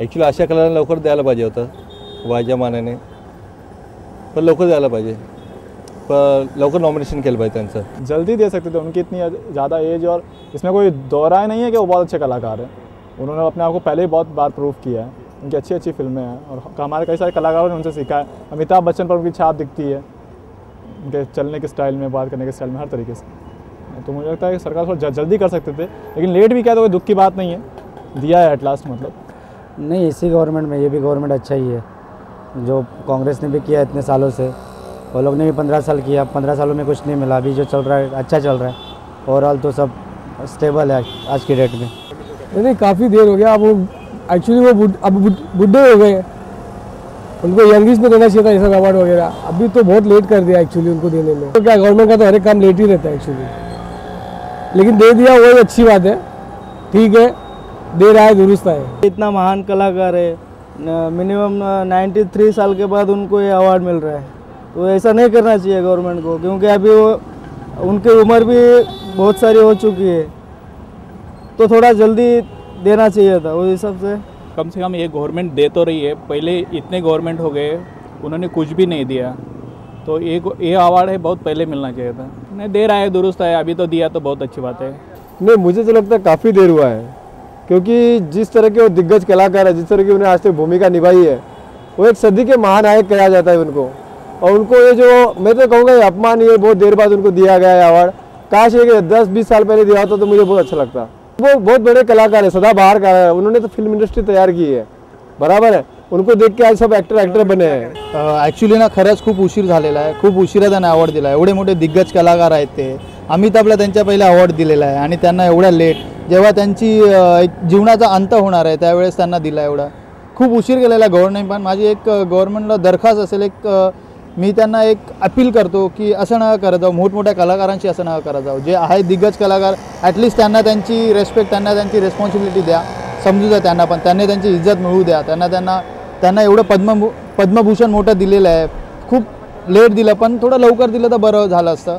Actually अशा कलांना लवकर द्यायला पाहिजे होतं. वयाच्या मानाने. पण लवकर द्यायला पाहिजे. पण लवकर नॉमिनेशन केलं पाहिजे त्यांचं. जल्दी दे सकते थे. उनकी इतनी ज़्यादा एज और इसमें कोई दोहरा ही नहीं है कि वो बहुत अच्छे कलाकार हैं. उन्होंने अपने आप को पहले ही बहुत बार प्रूव किया है. उनकी अच्छी अच्छी फ़िल्में हैं और हमारे कई सारे कलाकारों ने उनसे सीखा है. अमिताभ बच्चन पर उनकी छाप दिखती है. उनके चलने के स्टाइल में, बात करने के स्टाइल में, हर तरीके से. तो मुझे लगता है कि सरकार थोड़ा जल्दी कर सकते थे. लेकिन लेट भी क्या तो कोई दुख की बात नहीं है. दिया है एट लास्ट मतलब. नहीं, इसी गवर्नमेंट में, ये भी गवर्नमेंट अच्छा ही है। जो कांग्रेस ने भी किया इतने सालों से, वो लोग ने भी पंद्रह साल किया, पंद्रह सालों में कुछ नहीं मिला। अभी जो चल रहा है अच्छा चल रहा है। ओवरऑल तो सब स्टेबल है आज की डेट में। नहीं काफ़ी देर हो गया। अब वो एक्चुअली वो अब बुढ़े हो गए। उनको यंगिस्ट में देना चाहिए था सब अवार्ड वगैरह। अभी तो बहुत लेट कर दिया एक्चुअली उनको देने में। तो क्या गवर्नमेंट का तो हर एक काम लेट ही रहता है एक्चुअली लेकिन दे दिया वही अच्छी बात है। ठीक है। दे रहा है दुरुस्त है। इतना महान कलाकार है। मिनिमम 93 साल के बाद उनको ये अवार्ड मिल रहा है। तो ऐसा नहीं करना चाहिए गवर्नमेंट को क्योंकि अभी वो उनकी उम्र भी बहुत सारी हो चुकी है। तो थोड़ा जल्दी देना चाहिए था उस हिसाब से। कम से कम ये गवर्नमेंट दे तो रही है। पहले इतने गवर्नमेंट हो गए उन्होंने कुछ भी नहीं दिया। तो ये ये अवार्ड है बहुत पहले मिलना चाहिए था। नहीं दे रहा है दुरुस्त है अभी तो दिया तो बहुत अच्छी बात है। नहीं मुझे तो लगता है काफ़ी देर हुआ है। क्योंकि जिस तरह के वो दिग्गज कलाकार है, जिस तरह की उन्हें आज तक भूमिका निभाई है, वो एक सदी के महानायक कहा जाता है उनको। और उनको ये जो, मैं तो कहूँगा ये अपमान ये बहुत देर बाद उनको दिया गया है अवार्ड काश ये दस बीस साल पहले दिया होता तो मुझे बहुत अच्छा लगता। वो बहुत बड़े कलाकार है सदा बाहर का है, उन्होंने तो फ़िल्म इंडस्ट्री तैयार की है। बराबर है। उनको देख के आज सब एक्टर एक्टर बने हैं। ॲक्च्युली ना खरंच खूप उशीर आहे, खूप उशिरा त्यांना अवॉर्ड दिला आहे एवढे मोठे दिग्गज कलाकार ते. अमिताभला त्यांच्या पहिले अवॉर्ड दिलेला आहे आणि त्यांना एवढ्या लेट जेव्हा त्यांची एक जीवनाचा अंत होणार आहे त्यावेळेस त्यांना दिला एवढा. खूप उशीर केलेला गव्हर्नमेंट पण माझी एक गव्हर्नमेंटला दरखास्त असेल एक मी त्यांना एक अपील करतो की असं नका करत जाऊ मोठमोठ्या कलाकारांशी असं नका करत जाऊ. जे आहे दिग्गज कलाकार ॲटलिस्ट त्यांना त्यांची रेस्पेक्ट त्यांना त्यांची रेस्पॉन्सिबिलिटी द्या. समजू द्या त्यांना पण त्यांनी त्यांची इज्जत मिळवू द्या. त्यांना त्यांना त्यांना एवढं पद्म पद्मभूषण मोठं दिलेलं आहे. खूप लेट दिलं पण थोडं लवकर दिलं तर बरं झालं असतं.